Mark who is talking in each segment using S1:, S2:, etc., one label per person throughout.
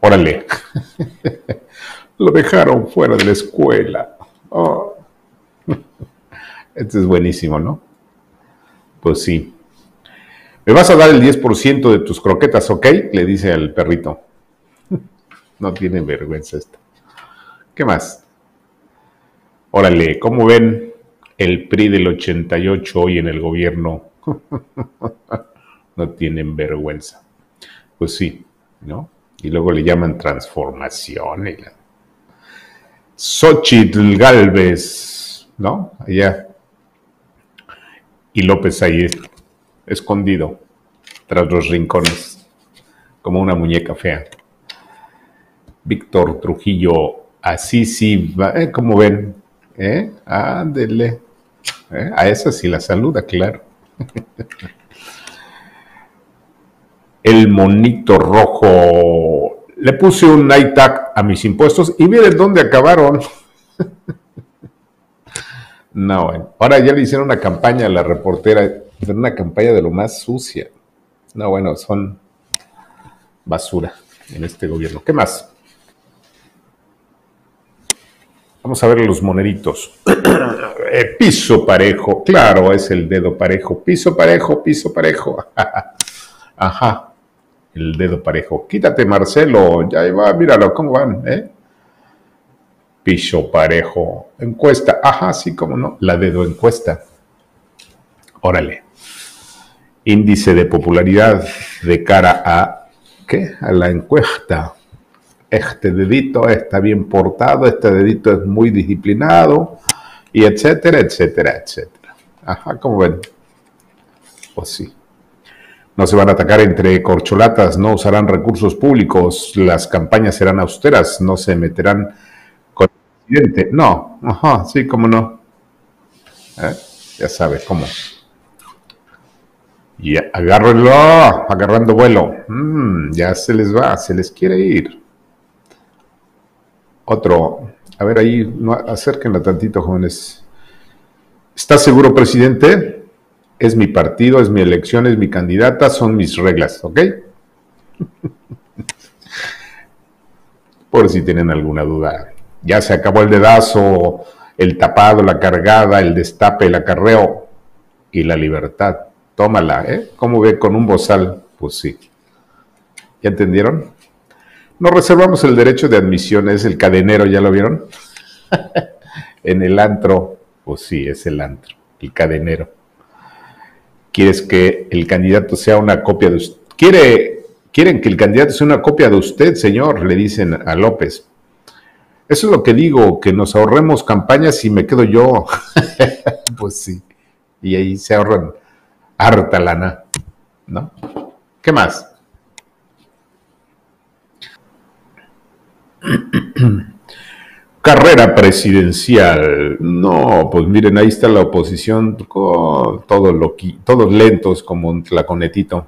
S1: Órale. Lo dejaron fuera de la escuela. Oh. Este es buenísimo, ¿no? Pues sí. ¿Me vas a dar el 10% de tus croquetas, ok? Le dice al perrito. No tiene vergüenza esto. ¿Qué más? Órale, ¿cómo ven el PRI del 88 hoy en el gobierno? No tienen vergüenza. Pues sí, ¿no? Y luego le llaman transformación. Y Xochitl Galvez, ¿no? Allá. Y López ahí escondido tras los rincones, como una muñeca fea. Víctor Trujillo, así sí, eh, como ven, ¿eh? Ándele. ¿eh? A esa sí la saluda, claro. El monito rojo. Le puse un tag a mis impuestos y miren dónde acabaron. no, bueno. Ahora ya le hicieron una campaña a la reportera, una campaña de lo más sucia. No, bueno, son basura en este gobierno. ¿Qué más? Vamos a ver los moneditos. Eh, piso parejo, claro, es el dedo parejo. Piso parejo, piso parejo. Ajá, el dedo parejo. Quítate, Marcelo, ya va, míralo, ¿cómo van? Eh? Piso parejo. Encuesta, ajá, sí, cómo no. La dedo encuesta. Órale. Índice de popularidad de cara a, ¿qué? A la encuesta este dedito está bien portado, este dedito es muy disciplinado, y etcétera, etcétera, etcétera. Ajá, como ven. Pues sí. No se van a atacar entre corcholatas, no usarán recursos públicos, las campañas serán austeras, no se meterán con el presidente. No, ajá, sí, cómo no. ¿Eh? Ya sabes cómo. Y agárrenlo, agarrando vuelo. Mm, ya se les va, se les quiere ir. Otro, a ver ahí, no, acérquenla tantito, jóvenes. ¿Está seguro, presidente? Es mi partido, es mi elección, es mi candidata, son mis reglas, ¿ok? Por si tienen alguna duda. Ya se acabó el dedazo, el tapado, la cargada, el destape, el acarreo y la libertad. Tómala, ¿eh? ¿Cómo ve con un bozal? Pues sí. ¿Ya entendieron? Nos reservamos el derecho de admisión, es el cadenero, ¿ya lo vieron? en el antro, pues sí, es el antro, el cadenero. ¿Quieres que el candidato sea una copia de usted? ¿Quiere, ¿Quieren que el candidato sea una copia de usted, señor? Le dicen a López. Eso es lo que digo, que nos ahorremos campañas y me quedo yo. pues sí. Y ahí se ahorran harta lana, ¿no? ¿Qué más? Carrera presidencial. No, pues miren, ahí está la oposición, todos, todos lentos como un tlaconetito.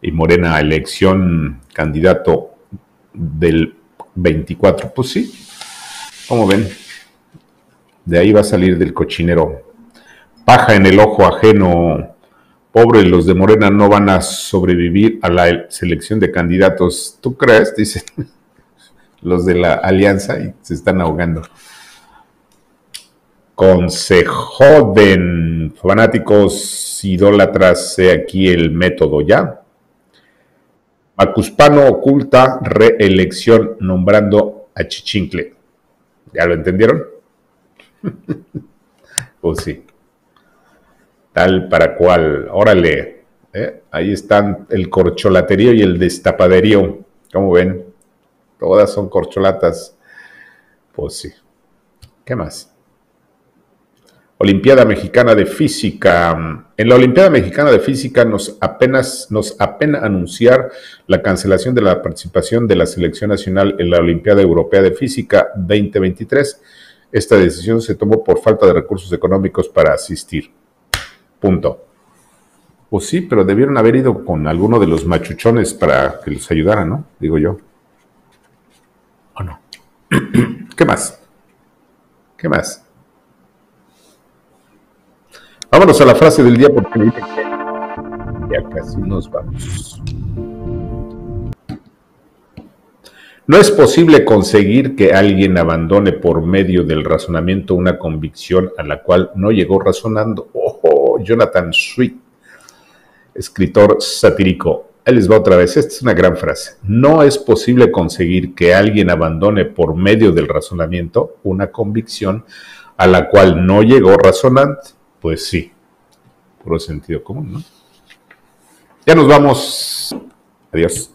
S1: Y Morena, elección candidato del 24. Pues sí, como ven, de ahí va a salir del cochinero. Paja en el ojo ajeno. Pobre, los de Morena no van a sobrevivir a la selección de candidatos. ¿Tú crees? Dice los de la alianza se están ahogando. Consejoden, fanáticos idólatras, sé aquí el método ya. Macuspano oculta reelección nombrando a Chichincle. ¿Ya lo entendieron? pues sí. Tal para cual. Órale. ¿eh? Ahí están el corcholaterío y el destapaderío. ¿Cómo ven? Todas son corcholatas. Pues sí. ¿Qué más? Olimpiada Mexicana de Física. En la Olimpiada Mexicana de Física nos apenas nos apena anunciar la cancelación de la participación de la selección nacional en la Olimpiada Europea de Física 2023. Esta decisión se tomó por falta de recursos económicos para asistir. Punto. Pues sí, pero debieron haber ido con alguno de los machuchones para que les ayudaran, ¿no? Digo yo. ¿O no? ¿Qué más? ¿Qué más? Vámonos a la frase del día porque ya casi nos vamos. No es posible conseguir que alguien abandone por medio del razonamiento una convicción a la cual no llegó razonando. Oh, Jonathan Sweet, escritor satírico. Él les va otra vez. Esta es una gran frase. No es posible conseguir que alguien abandone por medio del razonamiento una convicción a la cual no llegó razonante. Pues sí, puro sentido común, ¿no? Ya nos vamos. Adiós.